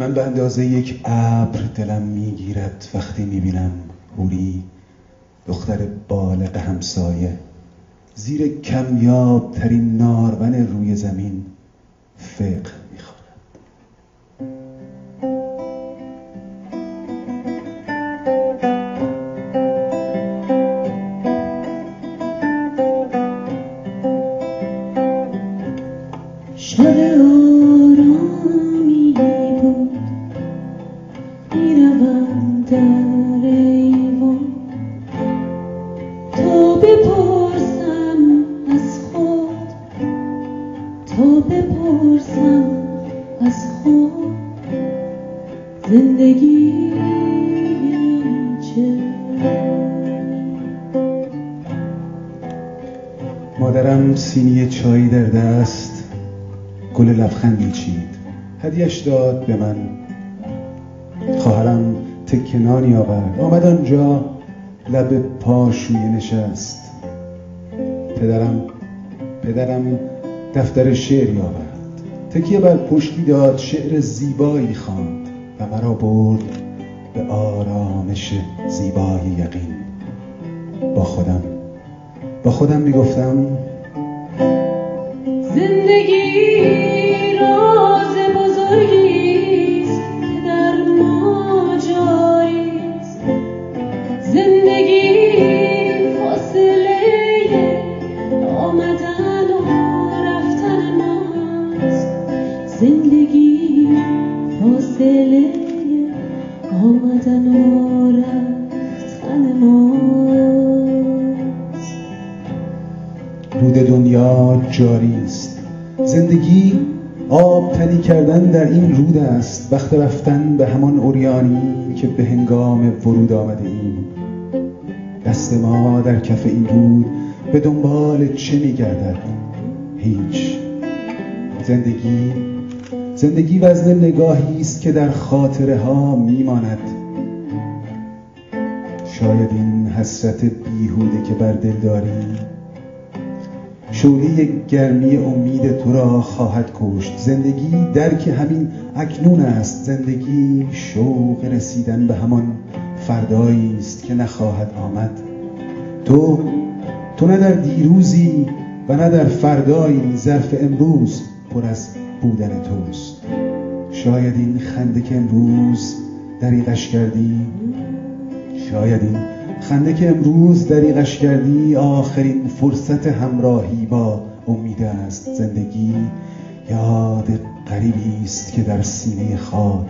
من به اندازه یک ابر دلم می‌گیرد وقتی می‌بینم هوری دختر بالغ همسایه زیر کمیاب ترین نارون روی زمین فقه مادرم سینی چای در دست گل لبخندی چید. هدیش داد به من. خواهرم تکنانی آورد. آمد آنجا لب پاشوی نشست. پدرم پدرم دفتر شعری آورد. تکیه بر پشتی داد شعر زیبایی خواند. و مرا برد به آرامش زیبای یقین. با خودم. با خودم می‌گفتم زندگی راز بزرگی است که در ما جاری است. زندگی جاری است. زندگی آب تنی کردن در این رود است. وقت رفتن به همان اوریانی که به هنگام ورود آمده ایم. دست ما در کف این رود به دنبال چه میگردد؟ هیچ. زندگی زندگی وزن نگاهی است که در خاطره ها میماند. شاید این حسرت بیهوده که بر دل داری شعله گرمی امید تو را خواهد کشت. زندگی درک همین اکنون است. زندگی شوق رسیدن به همان فردایی است که نخواهد آمد. تو تو نه در دیروزی و نه در فردایی ظرف امروز پر از بودن توست. شاید این خنده که امروز دریغش کردی شاید این خنده که امروز دریغش کردی آخرین فرصت همراهی با امید است. زندگی یاد غریبی است که در سینه خاک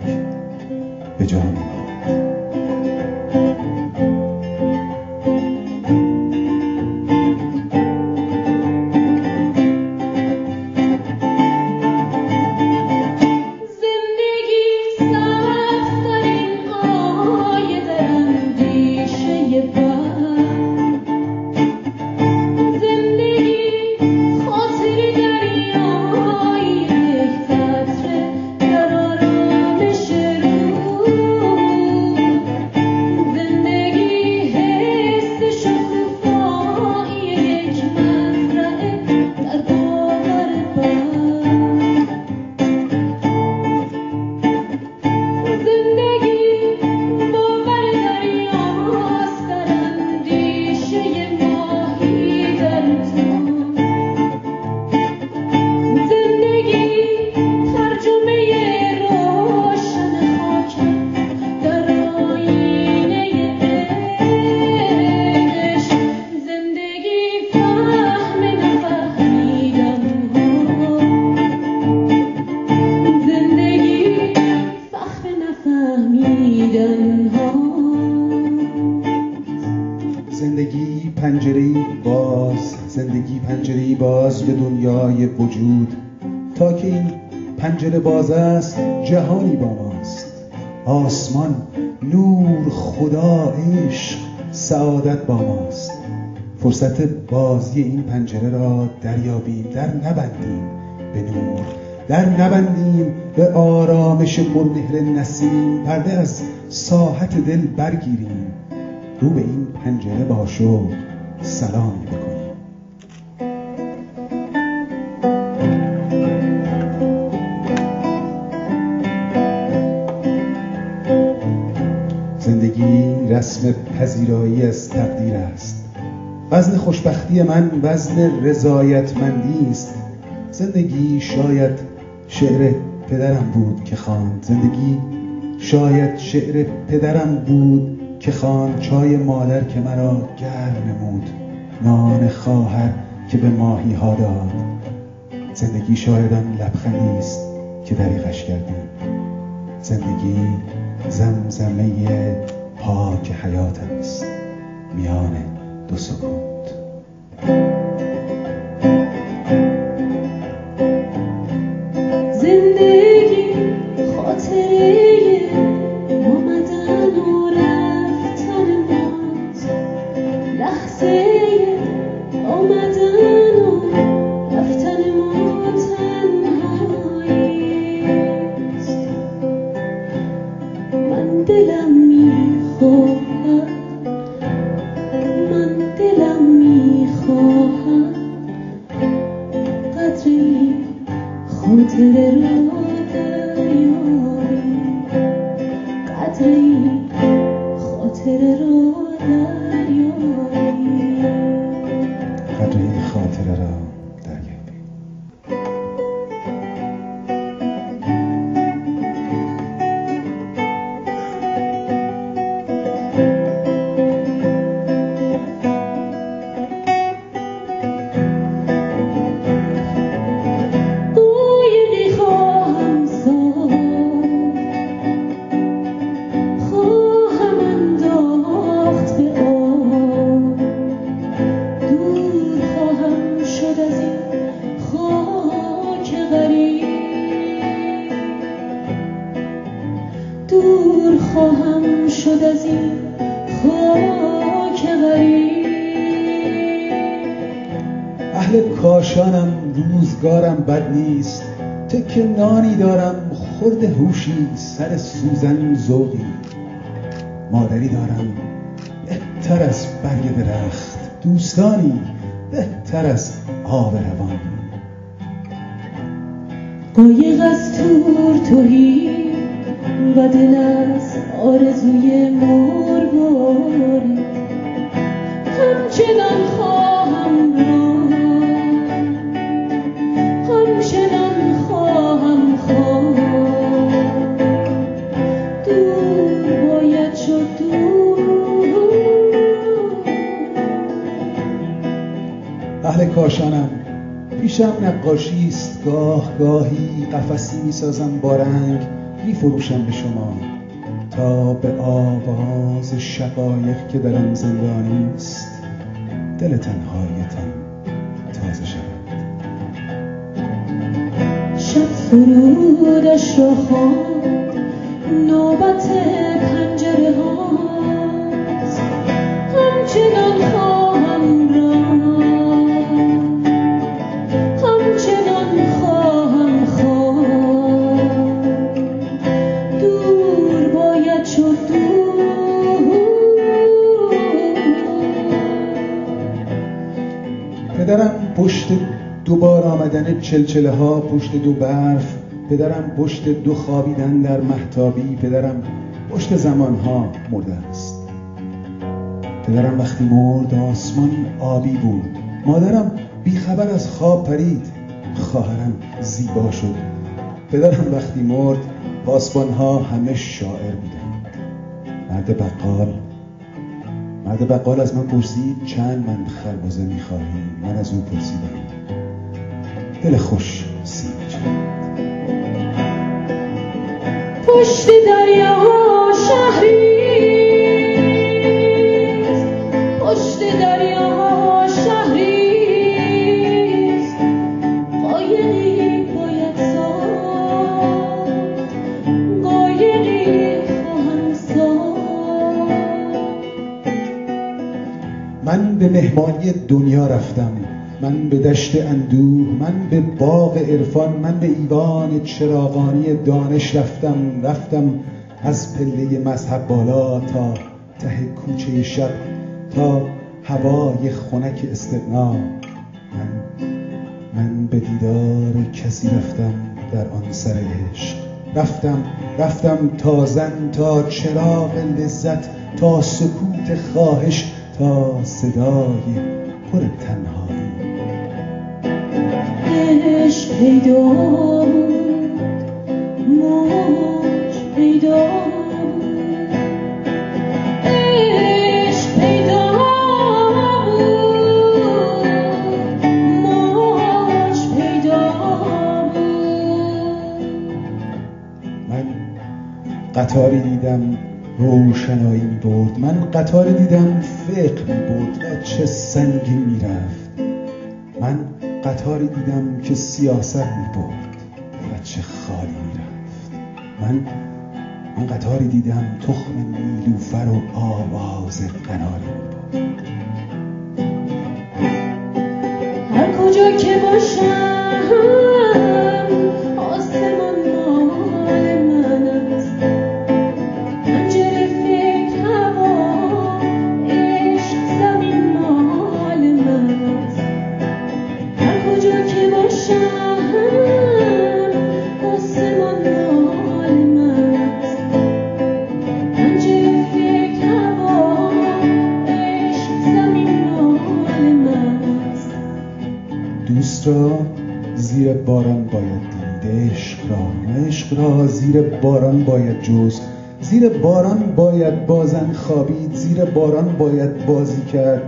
به جا باز به دنیای وجود تا که این پنجره باز است جهانی با ماست. آسمان نور خدا عشق سعادت با ماست. فرصت بازی این پنجره را دریابیم در نبندیم به نور. در نبندیم به آرامش پرمهر نسیم پرده از ساحت دل برگیریم. رو به این پنجره با شوق سلام. پذیرایی از تقدیر است. وزن خوشبختی من وزن رضایتمندی است. زندگی شاید شعر پدرم بود که خواند. زندگی شاید شعر پدرم بود که خواند. چای مادر که مرا گرم نمود. نان خواهر که به ماهی ها داد. زندگی شاید آن لبخندی است که دریغش کردیم زندگی زمزمه پاک حیات است. میان دو سکوت. کاشانم روزگارم بد نیست. تک نانی دارم خورد هوشی سر سوزن ذوقی. مادری دارم بهتر از برگ درخت. دوستانی بهتر از آب روان. قایق از تور توهی و دل از آرزوی مرباری همچنان خواهم اهل کاشانم پیشم نقاشی است. گاه گاهی قفسی می‌سازم با رنگ. میفروشم به شما. تا به آواز شقایق که در آن زندانی است. دل تنهایتان تازه شود. شب فرودش را نوبت پنجره هاست. همچنان پشت دوبار آمدن چلچله ها پشت دو برف پدرم پشت دو خوابیدن در محتابی پدرم پشت زمان ها مرده است. پدرم وقتی مرد آسمانی آبی بود. مادرم بیخبر از خواب پرید. خواهرم زیبا شد. پدرم وقتی مرد پاسبان ها همه شاعر بودند. مرد بقال مرد بقال از من پرسید چند من خربزه می‌خواهی؟ من از او پرسیدم. دل خوش سیب چند. پشت دریا شهری پشت دریا مهمانی دنیا رفتم. من به دشت اندوه من به باغ عرفان من به ایوان چراغانی دانش رفتم. رفتم از پله مذهب بالا تا ته کوچه شب تا هوای خنک استغنا. من من به دیدار کسی رفتم در آن سر عشق. رفتم رفتم تا زن تا چراغ لذت تا سکوت خواهش. صدای پر تنهایی. دلش پیدا بود موج پیدا قطاری دیدم روشنایی برد من قطاری دیدم فقه می برد و چه سنگین می رفت من قطاری دیدم که سیاست می برد و چه خالی می رفت من من قطاری دیدم تخم نیلوفر و آواز قناری می برد عشق را عشق را. زیر باران باید جست. زیر باران باید بازن خوابید. زیر باران باید بازی کرد.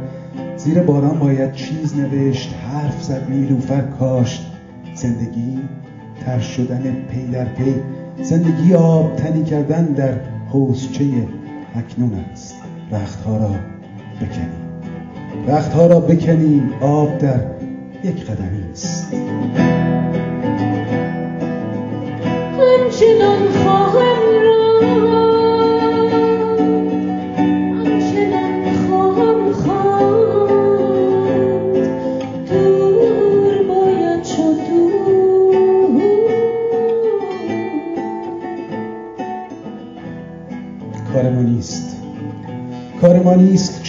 زیر باران باید چیز نوشت. حرف زد نیلوفر کاشت. زندگی تر شدن پی در پی. زندگی آب تنی کردن در حوزچه اکنون است. رختها را بکنیم. رختها را بکنیم. آب در یک قدمی است.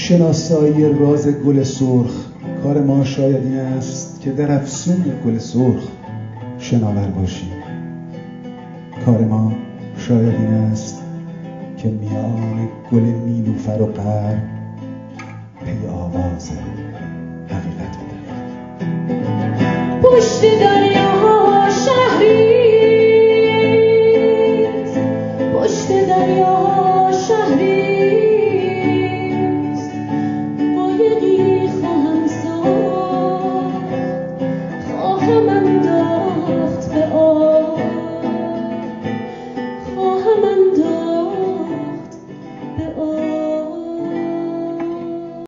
شناسایی راز گل سرخ. کار ما شاید این است که در افسون گل سرخ شناور باشیم. کار ما شاید این است که میان گل نیلوفر و غرب پی آواز حقیقت بدهیم. پشت دریا